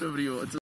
Dobrý,